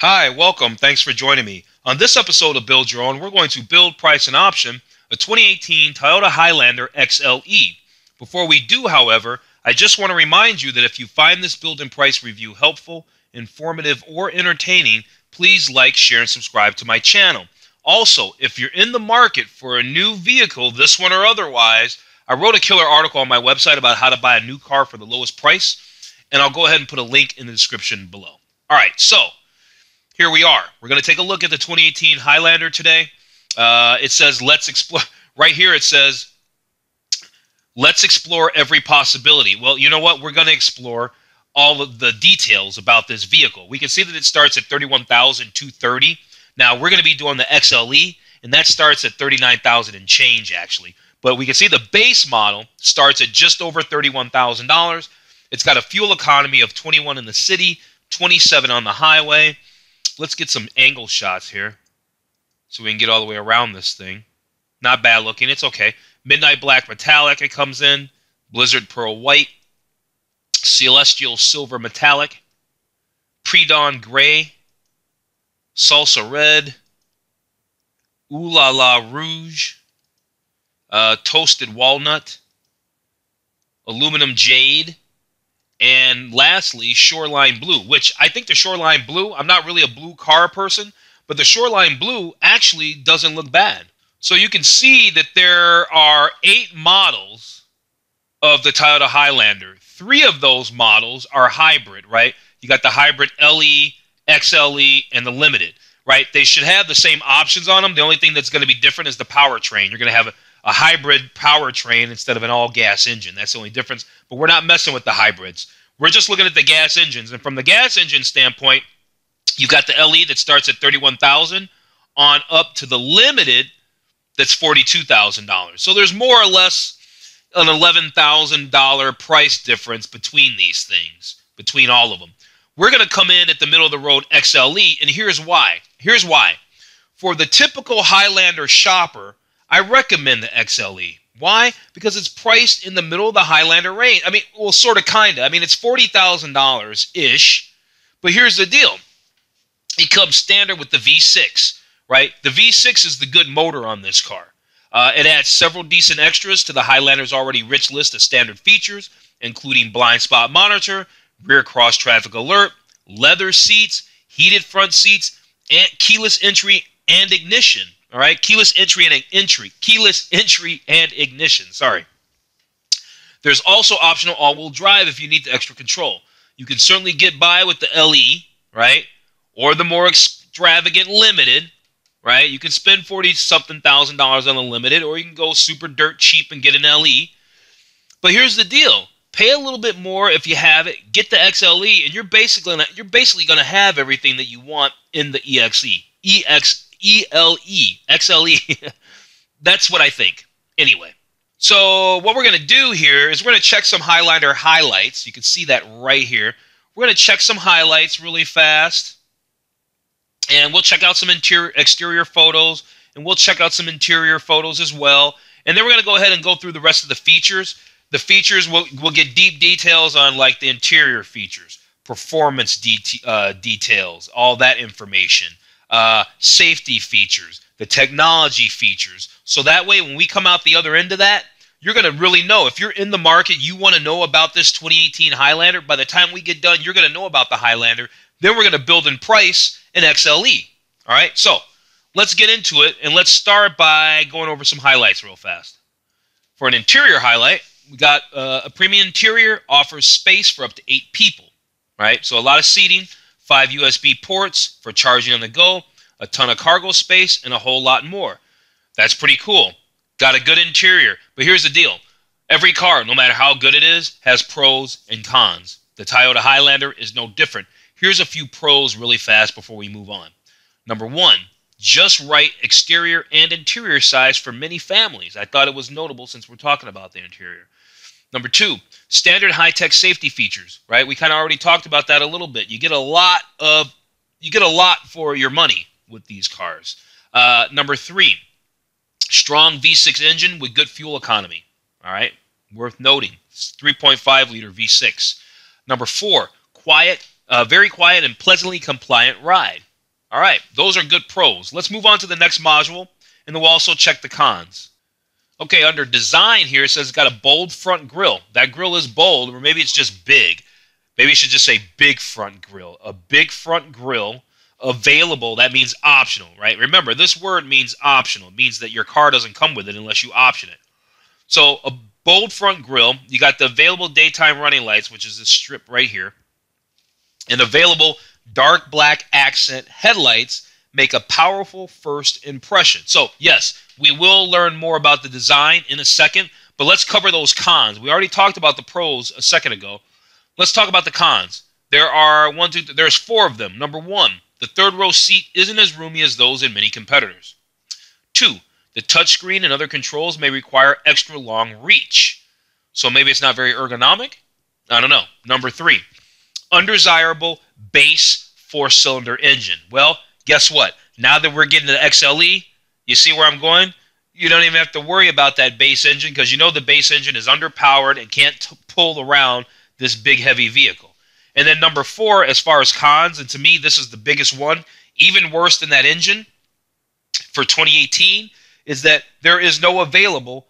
Hi, welcome. Thanks for joining me. On this episode of Build Your Own, we're going to build, price, and option a 2018 Toyota Highlander XLE. Before we do, however, I just want to remind you that if you find this build and price review helpful, informative, or entertaining, please like, share, and subscribe to my channel. Also, if you're in the market for a new vehicle, this one or otherwise, I wrote a killer article on my website about how to buy a new car for the lowest price, and I'll go ahead and put a link in the description below. All right, so here we are. We're going to take a look at the 2018 Highlander today. Uh, it says, let's explore. Right here, it says, let's explore every possibility. Well, you know what? We're going to explore all of the details about this vehicle. We can see that it starts at 31,230. Now, we're going to be doing the XLE, and that starts at 39,000 and change, actually. But we can see the base model starts at just over $31,000. It's got a fuel economy of 21 in the city, 27 on the highway let's get some angle shots here so we can get all the way around this thing. Not bad looking. It's okay. Midnight Black Metallic it comes in. Blizzard Pearl White. Celestial Silver Metallic. Pre-Dawn Gray. Salsa Red. Ooh La La Rouge. Uh, toasted Walnut. Alumina Jade. And lastly, Shoreline Blue, which I think the Shoreline Blue, I'm not really a blue car person, but the Shoreline Blue actually doesn't look bad. So you can see that there are eight models of the Toyota Highlander. Three of those models are hybrid, right? You got the hybrid LE, XLE, and the Limited, right? They should have the same options on them. The only thing that's going to be different is the powertrain. You're going to have a, a hybrid powertrain instead of an all gas engine. That's the only difference. But we're not messing with the hybrids. We're just looking at the gas engines. And from the gas engine standpoint, you've got the LE that starts at 31,000 on up to the limited that's $42,000. So there's more or less an $11,000 price difference between these things, between all of them. We're going to come in at the middle of the road XLE, and here's why. Here's why. For the typical Highlander shopper, I recommend the XLE. Why? Because it's priced in the middle of the Highlander range. I mean, well, sort of, kind of. I mean, it's $40,000 ish. But here's the deal it comes standard with the V6, right? The V6 is the good motor on this car. Uh, it adds several decent extras to the Highlander's already rich list of standard features, including blind spot monitor, rear cross traffic alert, leather seats, heated front seats, and keyless entry and ignition. All right, keyless entry and entry, keyless entry and ignition. Sorry. There's also optional all-wheel drive if you need the extra control. You can certainly get by with the LE, right, or the more extravagant limited, right. You can spend forty something thousand dollars on the limited, or you can go super dirt cheap and get an LE. But here's the deal: pay a little bit more if you have it. Get the XLE, and you're basically you're basically going to have everything that you want in the EXE. EX E L E, X L E. That's what I think. Anyway, so what we're going to do here is we're going to check some Highlander highlights. You can see that right here. We're going to check some highlights really fast. And we'll check out some interior exterior photos and we'll check out some interior photos as well. And then we're going to go ahead and go through the rest of the features. The features will we'll get deep details on like the interior features, performance de uh, details, all that information uh, safety features, the technology features. So that way, when we come out the other end of that, you're going to really know. If you're in the market, you want to know about this 2018 Highlander. By the time we get done, you're going to know about the Highlander. Then we're going to build in price an XLE. All right, so let's get into it and let's start by going over some highlights real fast. For an interior highlight, we got uh, a premium interior offers space for up to eight people. Right, so a lot of seating five USB ports for charging on the go, a ton of cargo space, and a whole lot more. That's pretty cool. Got a good interior, but here's the deal. Every car, no matter how good it is, has pros and cons. The Toyota Highlander is no different. Here's a few pros really fast before we move on. Number one, just right exterior and interior size for many families. I thought it was notable since we're talking about the interior. Number two, standard high-tech safety features, right? We kind of already talked about that a little bit. You get a lot of you get a lot for your money with these cars. Uh, number three, strong V6 engine with good fuel economy. All right, worth noting. 3.5 liter V6. Number four, quiet, uh, very quiet and pleasantly compliant ride. All right, those are good pros. Let's move on to the next module, and we'll also check the cons. Okay, under design here, it says it's got a bold front grill. That grill is bold, or maybe it's just big. Maybe you should just say big front grill. A big front grill available, that means optional, right? Remember, this word means optional. It means that your car doesn't come with it unless you option it. So a bold front grill, you got the available daytime running lights, which is this strip right here, and available dark black accent headlights make a powerful first impression. So, yes, we will learn more about the design in a second, but let's cover those cons. We already talked about the pros a second ago. Let's talk about the cons. There are one, two, there's four of them. Number one, the third row seat isn't as roomy as those in many competitors. Two, the touchscreen and other controls may require extra long reach. So maybe it's not very ergonomic? I don't know. Number three, undesirable base four cylinder engine. Well, guess what? Now that we're getting to the XLE, you see where I'm going? You don't even have to worry about that base engine because you know the base engine is underpowered and can't t- pull around this big heavy vehicle. And then number four, as far as cons, and to me this is the biggest one, even worse than that engine for 2018, is that there is no available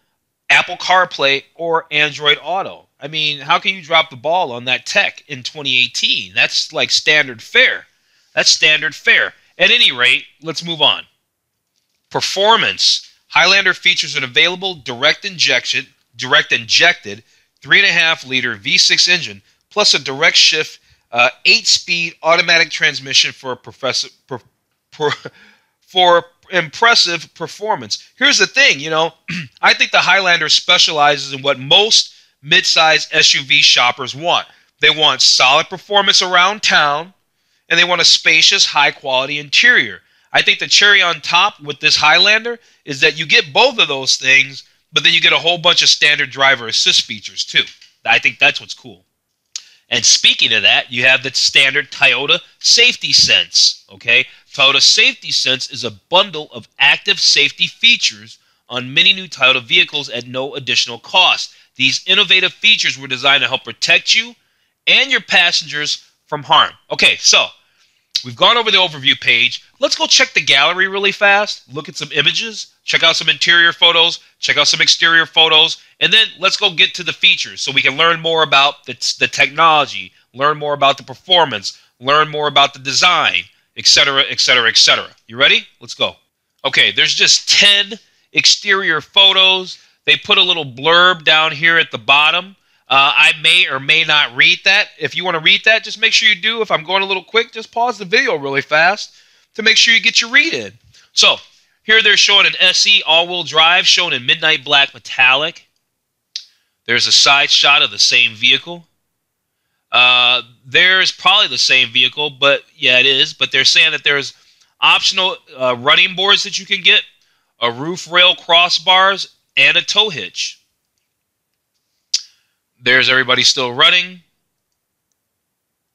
Apple CarPlay or Android Auto. I mean, how can you drop the ball on that tech in 2018? That's like standard fare. That's standard fare. At any rate, let's move on. Performance. Highlander features an available direct injection, direct injected 3.5 liter V6 engine plus a direct shift uh, 8 speed automatic transmission for for impressive performance. Here's the thing, you know, I think the Highlander specializes in what most midsize SUV shoppers want. They want solid performance around town and they want a spacious, high quality interior. I think the cherry on top with this Highlander is that you get both of those things, but then you get a whole bunch of standard driver assist features too. I think that's what's cool. And speaking of that, you have the standard Toyota Safety Sense. Okay, Toyota Safety Sense is a bundle of active safety features on many new Toyota vehicles at no additional cost. These innovative features were designed to help protect you and your passengers from harm. Okay, so we've gone over the overview page. Let's go check the gallery really fast, look at some images, check out some interior photos, check out some exterior photos, and then let's go get to the features so we can learn more about the, the technology, learn more about the performance, learn more about the design, etc., etc., etc. You ready? Let's go. Okay, there's just 10 exterior photos. They put a little blurb down here at the bottom. Uh, I may or may not read that. If you want to read that, just make sure you do. If I'm going a little quick, just pause the video really fast to make sure you get your read in. So here they're showing an SE all-wheel drive shown in midnight black metallic. There's a side shot of the same vehicle. Uh, there's probably the same vehicle, but yeah, it is. But they're saying that there's optional uh, running boards that you can get, a roof rail crossbars, and a tow hitch. There's everybody still running.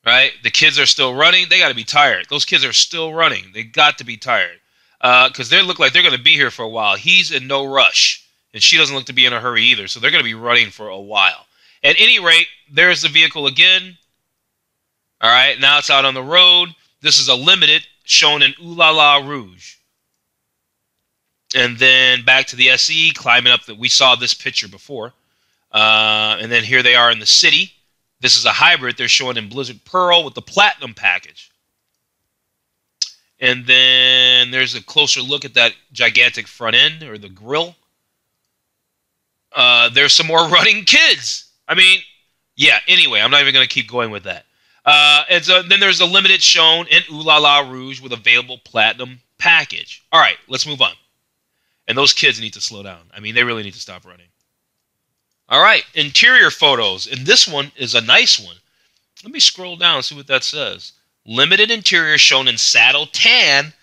Right? The kids are still running. They got to be tired. Those kids are still running. They got to be tired because uh, they look like they're going to be here for a while. He's in no rush, and she doesn't look to be in a hurry either. So they're going to be running for a while. At any rate, there's the vehicle again. All right, now it's out on the road. This is a limited shown in Ooh La La Rouge. And then back to the SE, climbing up that we saw this picture before. Uh, and then here they are in the city. This is a hybrid they're showing in Blizzard Pearl with the Platinum package. And then there's a closer look at that gigantic front end or the grill. Uh, there's some more running kids. I mean, yeah, anyway, I'm not even going to keep going with that. Uh, and so then there's a limited shown in Ooh La La Rouge with available platinum package. All right, let's move on. And those kids need to slow down. I mean, they really need to stop running. All right, interior photos. And this one is a nice one. Let me scroll down and see what that says. Limited interior shown in saddle tan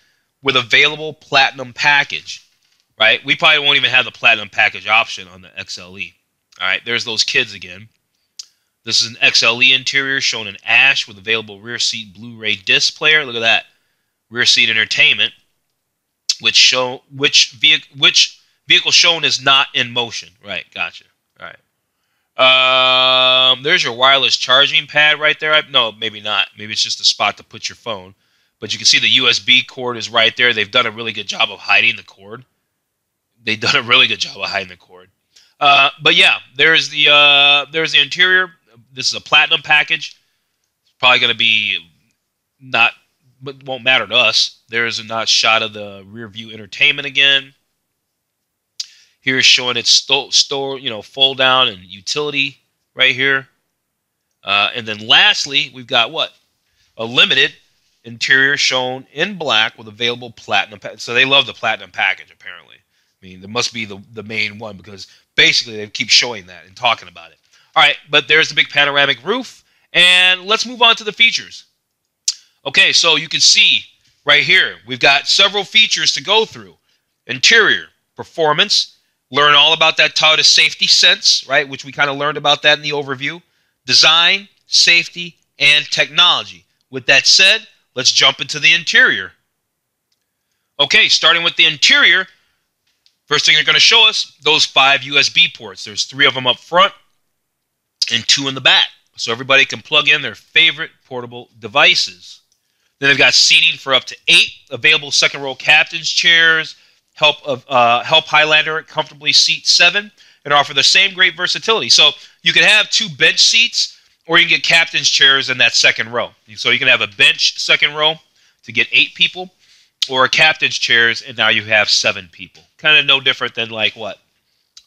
with available platinum package. Right? We probably won't even have the platinum package option on the XLE. All right, there's those kids again. This is an XLE interior shown in ash with available rear seat Blu-ray disc player. Look at that. Rear seat entertainment, which show which vehicle which vehicle shown is not in motion. Right, gotcha. Um, there's your wireless charging pad right there. No, maybe not. Maybe it's just a spot to put your phone. but you can see the USB cord is right there. They've done a really good job of hiding the cord. They've done a really good job of hiding the cord. Uh, but yeah, there's the uh, there's the interior. This is a platinum package. It's probably going to be not, but won't matter to us. There's a nice shot of the rear view entertainment again. Here's showing its sto- store, you know, fold down and utility right here. Uh, and then lastly, we've got what? A limited interior shown in black with available platinum. Pa- so they love the platinum package, apparently. I mean, there must be the, the main one because basically they keep showing that and talking about it. All right, but there's the big panoramic roof. And let's move on to the features. Okay, so you can see right here, we've got several features to go through. Interior, performance, learn all about that Toyota safety sense, right, which we kind of learned about that in the overview. Design, safety, and technology. With that said, let's jump into the interior. Okay, starting with the interior, first thing they're going to show us, those five USB ports. There's three of them up front and two in the back. So everybody can plug in their favorite portable devices. Then they've got seating for up to eight available second row captain's chairs, help of uh, help Highlander comfortably seat seven, and offer the same great versatility. So you can have two bench seats, or you can get captain's chairs in that second row. So you can have a bench second row to get eight people, or a captain's chairs, and now you have seven people. Kind of no different than like what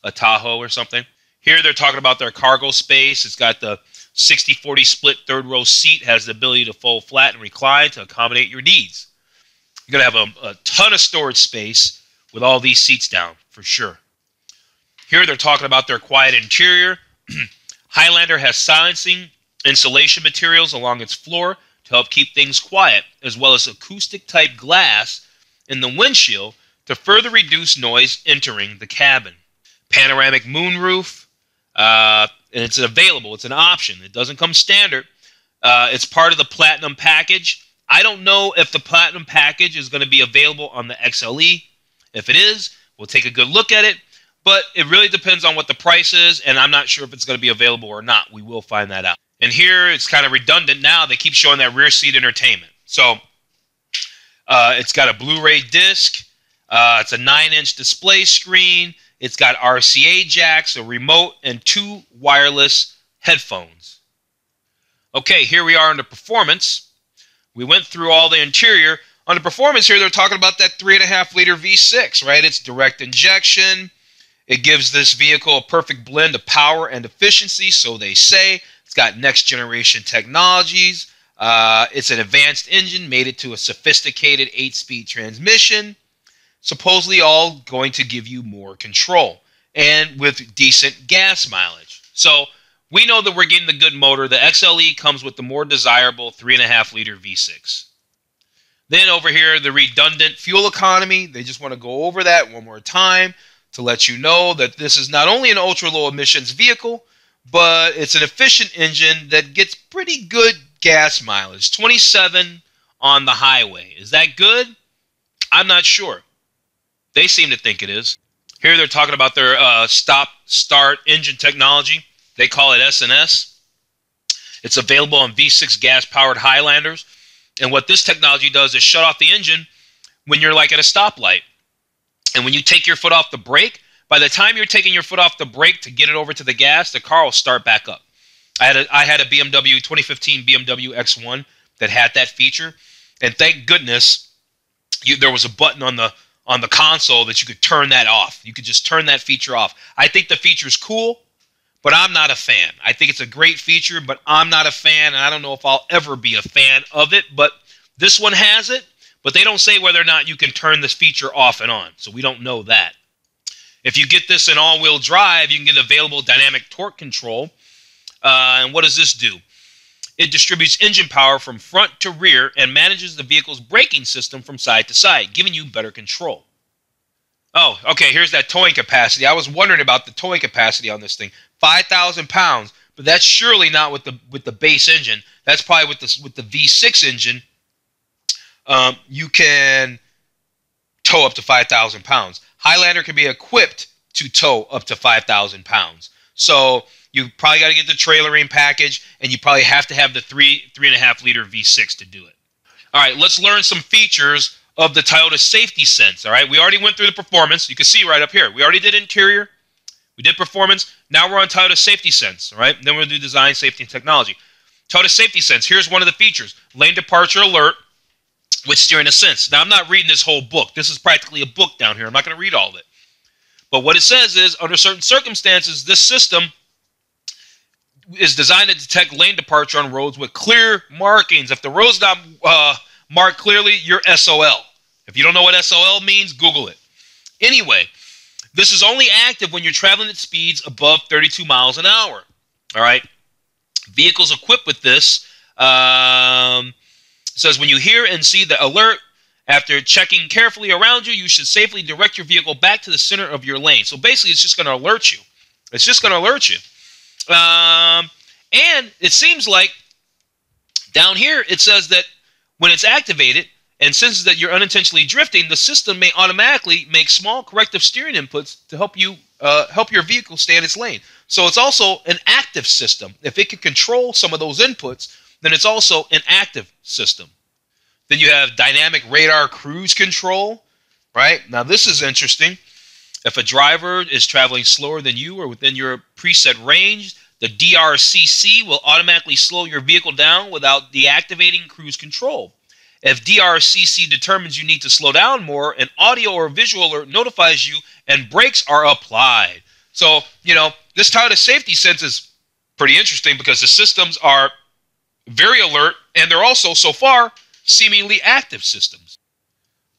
a Tahoe or something. Here they're talking about their cargo space. It's got the 60-40 split third row seat, has the ability to fold flat and recline to accommodate your needs. You're going to have a, a ton of storage space with all these seats down for sure. Here they're talking about their quiet interior. Highlander has silencing insulation materials along its floor to help keep things quiet, as well as acoustic type glass in the windshield to further reduce noise entering the cabin. Panoramic moonroof, uh, and it's available. It's an option. It doesn't come standard. Uh, it's part of the platinum package. I don't know if the platinum package is going to be available on the XLE. If it is, we'll take a good look at it. But it really depends on what the price is, and I'm not sure if it's going to be available or not. We will find that out. And here it's kind of redundant now. They keep showing that rear seat entertainment. So uh, it's got a Blu ray disc, uh, it's a 9 inch display screen, it's got RCA jacks, a remote, and two wireless headphones. Okay, here we are in the performance. We went through all the interior. On the performance here, they're talking about that 3.5 liter V6, right? It's direct injection. It gives this vehicle a perfect blend of power and efficiency, so they say. It's got next generation technologies. Uh, it's an advanced engine, made it to a sophisticated eight speed transmission, supposedly all going to give you more control and with decent gas mileage. So we know that we're getting the good motor. The XLE comes with the more desirable 3.5 liter V6. Then over here, the redundant fuel economy. They just want to go over that one more time to let you know that this is not only an ultra low emissions vehicle, but it's an efficient engine that gets pretty good gas mileage 27 on the highway. Is that good? I'm not sure. They seem to think it is. Here they're talking about their uh, stop start engine technology. They call it SNS. It's available on V6 gas powered Highlanders. And what this technology does is shut off the engine when you're like at a stoplight. And when you take your foot off the brake, by the time you're taking your foot off the brake to get it over to the gas, the car will start back up. I had a, I had a BMW 2015 BMW X1 that had that feature, and thank goodness you, there was a button on the on the console that you could turn that off. You could just turn that feature off. I think the feature is cool, but I'm not a fan. I think it's a great feature, but I'm not a fan, and I don't know if I'll ever be a fan of it. But this one has it, but they don't say whether or not you can turn this feature off and on, so we don't know that. If you get this in all-wheel drive, you can get available dynamic torque control. Uh, and what does this do? It distributes engine power from front to rear and manages the vehicle's braking system from side to side, giving you better control. Oh, okay, here's that towing capacity. I was wondering about the towing capacity on this thing. 5,000 pounds, but that's surely not with the with the base engine. That's probably with the, with the V6 engine. Um, you can tow up to 5,000 pounds. Highlander can be equipped to tow up to 5,000 pounds. So you probably got to get the trailering package, and you probably have to have the three three and a half liter V6 to do it. All right, let's learn some features of the Toyota Safety Sense. All right, we already went through the performance. You can see right up here. We already did interior. We did performance. Now we're on Toyota Safety Sense. Right, then we're going to do design, safety, and technology. Toyota Safety Sense. Here's one of the features: lane departure alert with steering assist. Now I'm not reading this whole book. This is practically a book down here. I'm not going to read all of it. But what it says is, under certain circumstances, this system is designed to detect lane departure on roads with clear markings. If the road's not uh, marked clearly, you're SOL. If you don't know what SOL means, Google it. Anyway, this is only active when you're traveling at speeds above 32 miles an hour. All right. Vehicles equipped with this um, says when you hear and see the alert after checking carefully around you, you should safely direct your vehicle back to the center of your lane. So basically, it's just going to alert you. It's just going to alert you. Um, and it seems like down here it says that when it's activated and senses that you're unintentionally drifting, the system may automatically make small corrective steering inputs to help you uh, help your vehicle stay in its lane. So it's also an active system. If it can control some of those inputs, then it's also an active system. Then you have dynamic radar cruise control, right? Now this is interesting. If a driver is traveling slower than you or within your preset range, the DRCC will automatically slow your vehicle down without deactivating cruise control. If DRCC determines you need to slow down more, an audio or visual alert notifies you and brakes are applied. So, you know, this Toyota safety sense is pretty interesting because the systems are very alert and they're also, so far, seemingly active systems.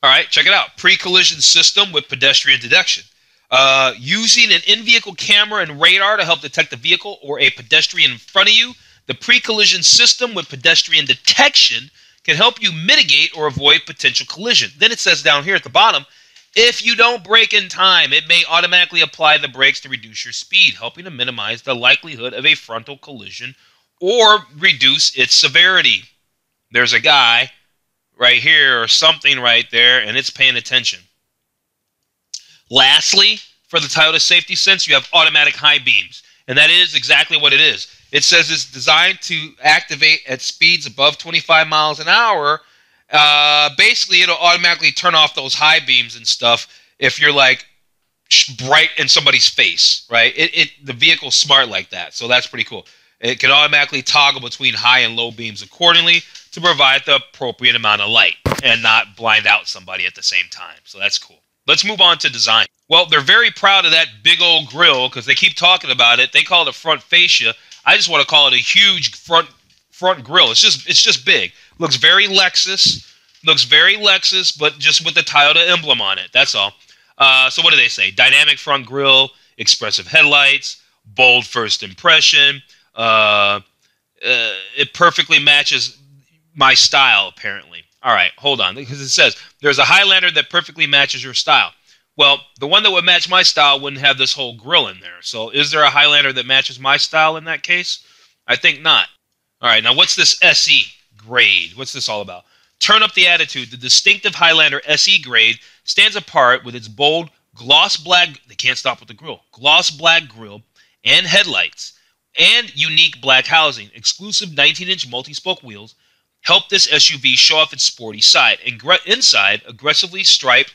All right, check it out. Pre-collision system with pedestrian detection. Uh, using an in-vehicle camera and radar to help detect a vehicle or a pedestrian in front of you, the pre-collision system with pedestrian detection can help you mitigate or avoid potential collision. Then it says down here at the bottom, if you don't brake in time, it may automatically apply the brakes to reduce your speed, helping to minimize the likelihood of a frontal collision or reduce its severity. There's a guy right here or something right there, and it's paying attention. Lastly, for the Toyota Safety Sense, you have automatic high beams, and that is exactly what it is. It says it's designed to activate at speeds above 25 miles an hour. Uh, basically, it'll automatically turn off those high beams and stuff if you're like bright in somebody's face, right? It, it the vehicle's smart like that, so that's pretty cool. It can automatically toggle between high and low beams accordingly to provide the appropriate amount of light and not blind out somebody at the same time. So that's cool. Let's move on to design. Well, they're very proud of that big old grill because they keep talking about it. They call it a front fascia. I just want to call it a huge front front grill. It's just it's just big. Looks very Lexus. Looks very Lexus, but just with the Toyota emblem on it. That's all. Uh, so what do they say? Dynamic front grill, expressive headlights, bold first impression, uh, uh, it perfectly matches my style, apparently. All right, hold on, because it says there's a Highlander that perfectly matches your style. Well, the one that would match my style wouldn't have this whole grill in there. So, is there a Highlander that matches my style in that case? I think not. All right, now what's this SE grade? What's this all about? Turn up the attitude. The distinctive Highlander SE grade stands apart with its bold gloss black. They can't stop with the grill. Gloss black grill and headlights and unique black housing. Exclusive 19 inch multi spoke wheels help this SUV show off its sporty side. And inside, aggressively striped,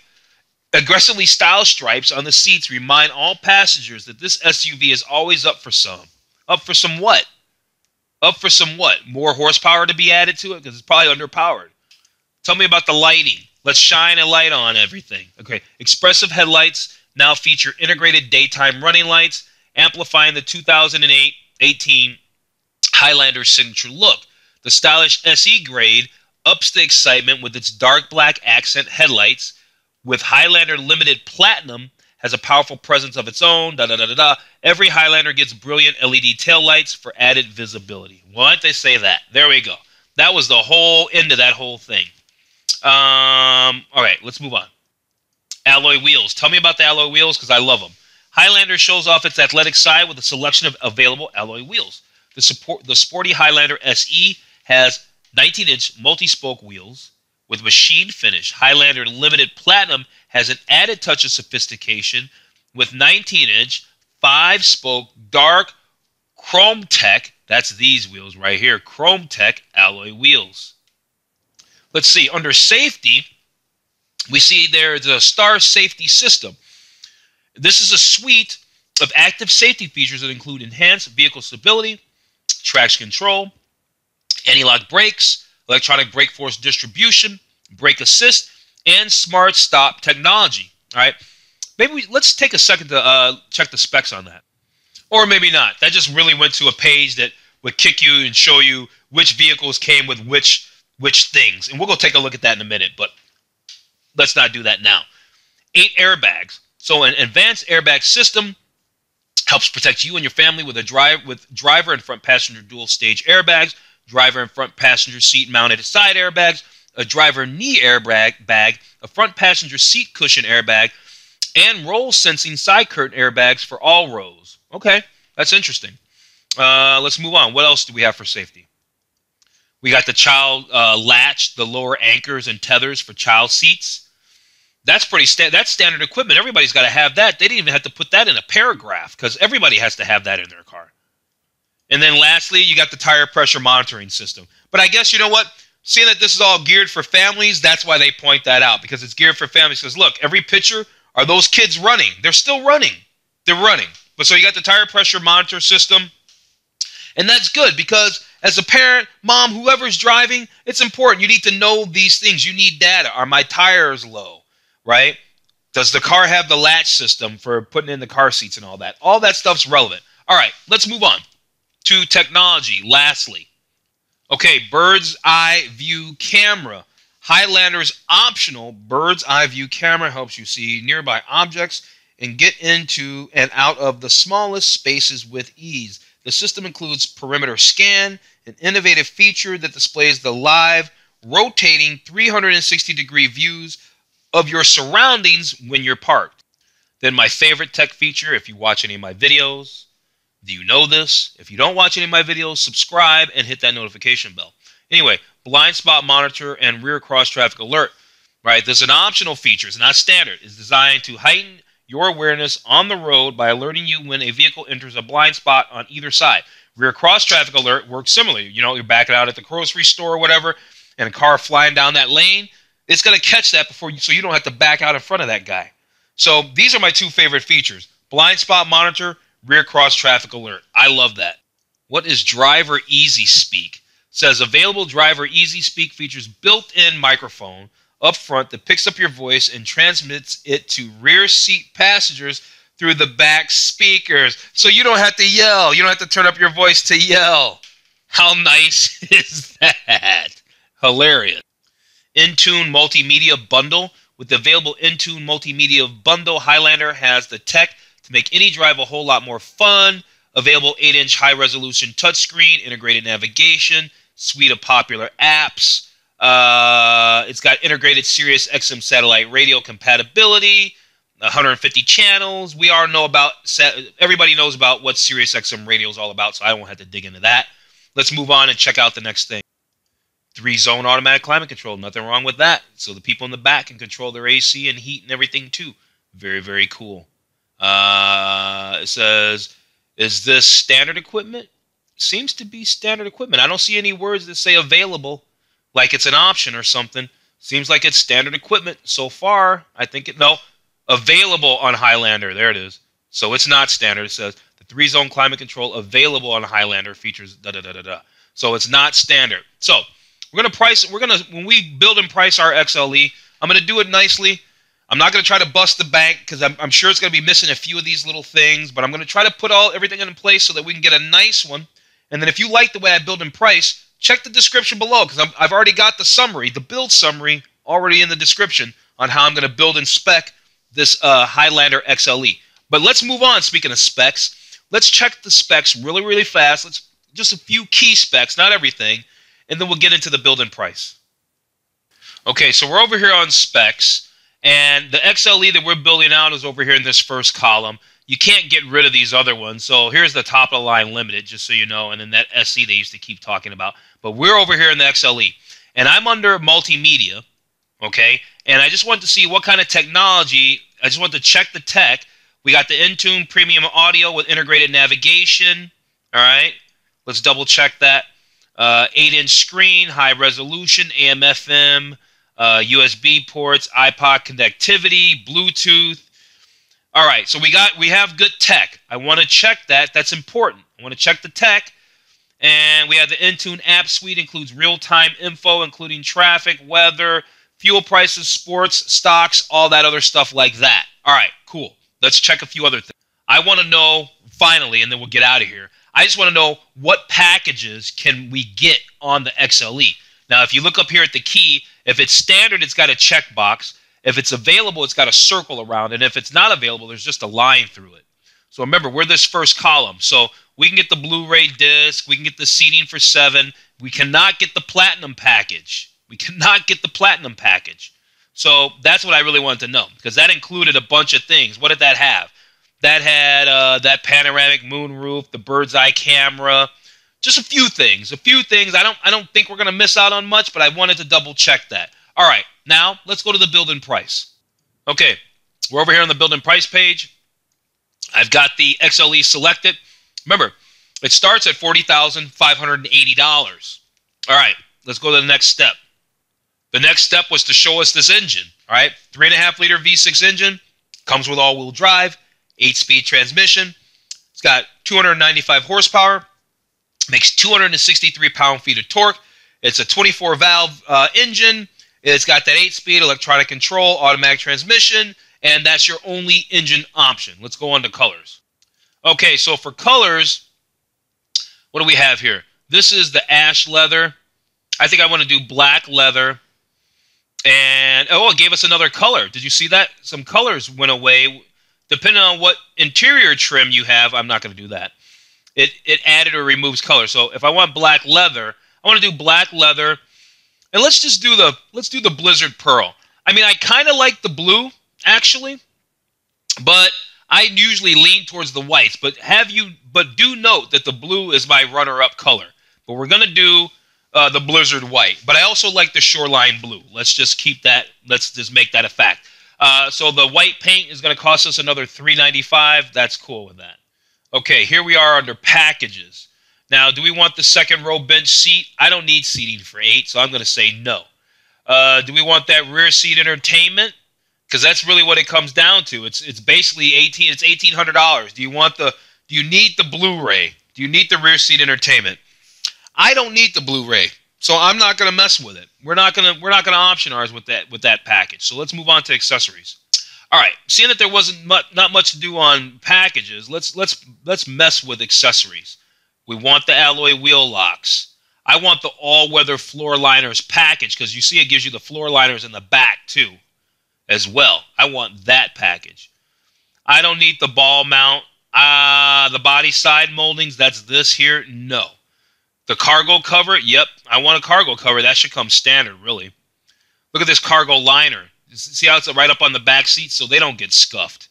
aggressively styled stripes on the seats remind all passengers that this SUV is always up for some. Up for some what? Up for some what? More horsepower to be added to it because it's probably underpowered. Tell me about the lighting. Let's shine a light on everything. Okay, expressive headlights now feature integrated daytime running lights, amplifying the 2008 18 Highlander signature look. The stylish SE grade ups the excitement with its dark black accent headlights. With Highlander Limited Platinum has a powerful presence of its own. Da da da da da. Every Highlander gets brilliant LED taillights for added visibility. Why don't they say that? There we go. That was the whole end of that whole thing. Um, all right, let's move on. Alloy wheels. Tell me about the alloy wheels because I love them. Highlander shows off its athletic side with a selection of available alloy wheels. The, support, the sporty Highlander SE has 19-inch multi-spoke wheels with machine finish. Highlander Limited Platinum has an added touch of sophistication with 19-inch, five-spoke, dark Chrome Tech, that's these wheels right here, Chrome Tech alloy wheels. Let's see, under safety, we see there's a star safety system. This is a suite of active safety features that include enhanced vehicle stability, traction control, anti-lock brakes, electronic brake force distribution, brake assist, and smart stop technology. All right, maybe we, let's take a second to uh, check the specs on that, or maybe not. That just really went to a page that would kick you and show you which vehicles came with which which things, and we'll go take a look at that in a minute. But let's not do that now. Eight airbags. So an advanced airbag system helps protect you and your family with a drive with driver and front passenger dual stage airbags, driver and front passenger seat mounted side airbags, a driver knee airbag bag, a front passenger seat cushion airbag, and roll sensing side curtain airbags for all rows. Okay, that's interesting. Uh, let's move on. What else do we have for safety? We got the child uh, latch, the lower anchors and tethers for child seats. That's pretty sta- that's standard equipment. Everybody's got to have that. They didn't even have to put that in a paragraph because everybody has to have that in their. And then lastly, you got the tire pressure monitoring system. But I guess you know what? seeing that this is all geared for families, that's why they point that out because it's geared for families. Because look, every picture are those kids running. They're still running. They're running. But so you got the tire pressure monitor system, and that's good because as a parent, mom, whoever's driving, it's important. You need to know these things. You need data. Are my tires low? Right? Does the car have the latch system for putting in the car seats and all that? All that stuff's relevant. All right, let's move on to technology. Lastly, Okay, bird's eye view camera. Highlander's optional bird's eye view camera helps you see nearby objects and get into and out of the smallest spaces with ease. The system includes perimeter scan, an innovative feature that displays the live, rotating 360 degree views of your surroundings when you're parked. Then, my favorite tech feature, if you watch any of my videos, do you know this? If you don't watch any of my videos, subscribe and hit that notification bell. Anyway, blind spot monitor and rear cross traffic alert. Right, there's an optional feature. It's not standard. It's designed to heighten your awareness on the road by alerting you when a vehicle enters a blind spot on either side. Rear cross traffic alert works similarly. You know, you're backing out at the grocery store or whatever, and a car flying down that lane. It's going to catch that before you, so you don't have to back out in front of that guy. So these are my two favorite features: blind spot monitor rear cross traffic alert. I love that. What is driver easy speak? says available driver easy speak features built-in microphone up front that picks up your voice and transmits it to rear seat passengers through the back speakers. So you don't have to yell. You don't have to turn up your voice to yell. How nice is that? Hilarious. Entune multimedia bundle with the available Entune multimedia bundle Highlander has the tech to make any drive a whole lot more fun. Available 8 inch high resolution touchscreen, integrated navigation, suite of popular apps. Uh, it's got integrated Sirius XM satellite radio compatibility, 150 channels. We all know about, everybody knows about what Sirius XM radio is all about, so I won't have to dig into that. Let's move on and check out the next thing. Three zone automatic climate control, nothing wrong with that. So the people in the back can control their AC and heat and everything too. Very, very cool. Uh, it says, is this standard equipment? Seems to be standard equipment. I don't see any words that say available, like it's an option or something. Seems like it's standard equipment so far. I think it, no, available on Highlander. There it is. So it's not standard. It says the three zone climate control available on Highlander features da da da da da. So it's not standard. So we're gonna price. We're gonna when we build and price our XLE. I'm gonna do it nicely. I'm not going to try to bust the bank because I'm, I'm, sure it's going to be missing a few of these little things, but I'm going to try to put all everything in place so that we can get a nice one. And then if you like the way I build and price, check the description below because I've already got the summary, the build summary, already in the description on how I'm going to build and spec this uh, Highlander XLE. But let's move on. Speaking of specs, let's check the specs really, really fast. Let's just a few key specs, not everything, and then we'll get into the build and price. Okay, so we're over here on specs. And the XLE that we're building out is over here in this first column. You can't get rid of these other ones. So here's the top of the line limited, just so you know, and then that SE they used to keep talking about. But we're over here in the XLE. And I'm under multimedia, okay? And I just want to see what kind of technology, I just want to check the tech. We got the Entune premium audio with integrated navigation, all right? Let's double check that. uh, 8 inch screen, high resolution, AM, FM, uh, USB ports, iPod connectivity, Bluetooth. All right, so we got we have good tech. I want to check that. That's important. I want to check the tech. And we have the Entune app suite includes real-time info, including traffic, weather, fuel prices, sports, stocks, all that other stuff like that. All right, cool. Let's check a few other things. I want to know finally, and then we'll get out of here. I just want to know what packages can we get on the XLE. Now, if you look up here at the key, if it's standard, it's got a checkbox. If it's available, it's got a circle around. And if it's not available, there's just a line through it. So remember, we're this first column. So we can get the Blu-ray disc. We can get the seating for seven. We cannot get the platinum package. We cannot get the platinum package. So that's what I really wanted to know because that included a bunch of things. What did that have? That had uh, that panoramic moonroof, the bird's eye camera, just a few things. A few things. I don't I don't think we're gonna miss out on much, but I wanted to double check that. All right, now let's go to the build and price. Okay, we're over here on the build and price page. I've got the XLE selected. Remember, it starts at $40,580. All right, let's go to the next step. The next step was to show us this engine. All right, three and a half liter V6 engine, comes with all wheel drive, eight speed transmission. It's got 295 horsepower, makes 263 pound feet of torque. It's a 24 valve uh, engine. It's got that eight speed electronic control, automatic transmission, and that's your only engine option. Let's go on to colors. Okay, so for colors, what do we have here? This is the ash leather. I think I want to do black leather. And, oh, it gave us another color. Did you see that? Some colors went away. Depending on what interior trim you have, I'm not going to do that. It, it added or removes color. So if I want black leather, I want to do black leather. And let's just do the, let's do the Blizzard Pearl. I mean, I kind of like the blue, actually. But I usually lean towards the whites, but have you but do note that the blue is my runner-up color. But we're gonna do uh, the Blizzard white. But I also like the Shoreline blue. Let's just keep that. Let's just make that a fact. Uh, so the white paint is gonna cost us another $3.95. That's cool with that. Okay, here we are under packages. Now, do we want the second row bench seat? I don't need seating for eight, so I'm gonna say no. Uh, do we want that rear seat entertainment? because that's really what it comes down to. It's it's basically eighteen. It's eighteen hundred dollars. Do you want the? Do you need the Blu-ray? Do you need the rear seat entertainment? I don't need the Blu-ray, so I'm not going to mess with it. We're not gonna we're not gonna option ours with that with that package. So let's move on to accessories. All right, seeing that there wasn't much, not much to do on packages, let's let's let's mess with accessories. We want the alloy wheel locks. I want the all-weather floor liners package because you see it gives you the floor liners in the back too as well. I want that package. I don't need the ball mount. Uh, the body side moldings, that's this here. No. The cargo cover, yep, I want a cargo cover. That should come standard, really. Look at this cargo liner. See how it's right up on the back seat so they don't get scuffed.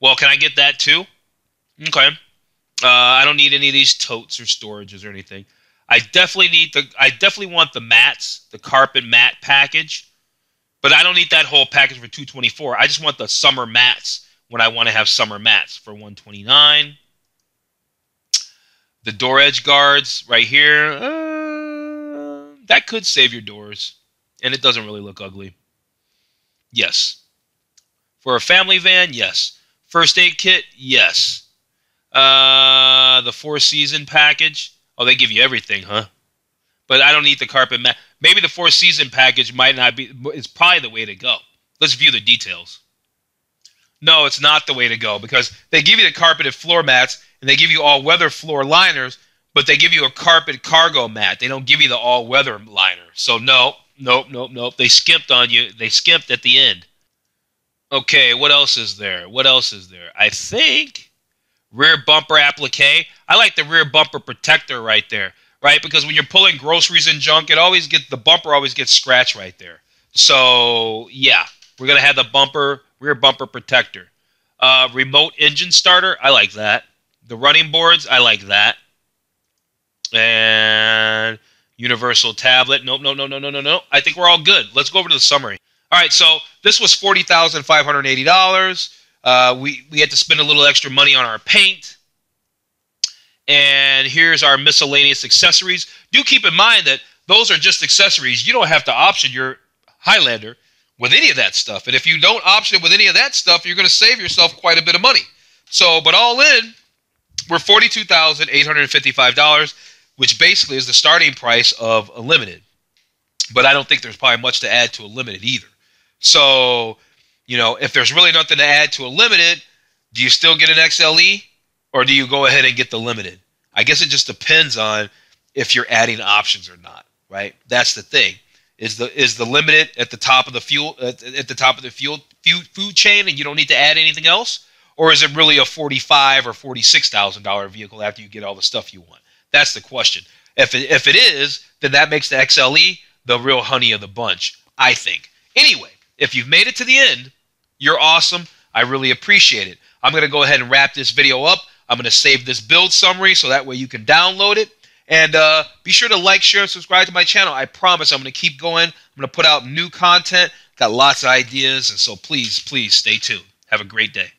Well, can I get that too? Okay. Uh, I don't need any of these totes or storages or anything. I definitely need the. I definitely want the mats, the carpet mat package. But I don't need that whole package for 224. I just want the summer mats when I want to have summer mats for 129. The door edge guards right here. Uh, that could save your doors. And it doesn't really look ugly. Yes. For a family van, yes. First aid kit, yes. Uh, the four season package. Oh, they give you everything, huh? But I don't need the carpet mat maybe the four season package might not be it's probably the way to go let's view the details no it's not the way to go because they give you the carpeted floor mats and they give you all weather floor liners but they give you a carpet cargo mat they don't give you the all weather liner so no nope nope nope they skimped on you they skimped at the end okay what else is there what else is there i think rear bumper applique i like the rear bumper protector right there right? Because when you're pulling groceries and junk, it always gets the bumper always gets scratched right there. So yeah, we're gonna have the bumper rear bumper protector. Uh, remote engine starter, I like that. The running boards, I like that. And universal tablet, nope, no, no, no, no, no, no. I think we're all good. Let's go over to the summary. All right, so this was forty thousand five hundred eighty dollars. Uh, we we had to spend a little extra money on our paint And here's our miscellaneous accessories. Do keep in mind that those are just accessories. You don't have to option your Highlander with any of that stuff. And if you don't option it with any of that stuff, you're going to save yourself quite a bit of money. So, but all in, we're $42,855, which basically is the starting price of a limited. But I don't think there's probably much to add to a limited either. So, you know, if there's really nothing to add to a limited, do you still get an XLE or do you go ahead and get the limited? I guess it just depends on if you're adding options or not, right? That's the thing. Is the is the limited at the top of the fuel at, at the top of the fuel food chain and you don't need to add anything else? Or is it really a forty-five or forty-six thousand dollar vehicle after you get all the stuff you want? That's the question. If it, if it is, then that makes the XLE the real honey of the bunch, I think. Anyway, if you've made it to the end, you're awesome. I really appreciate it. I'm going to go ahead and wrap this video up. I'm going to save this build summary so that way you can download it. And uh, be sure to like, share, and subscribe to my channel. I promise I'm going to keep going. I'm going to put out new content. Got lots of ideas. And so please, please stay tuned. Have a great day.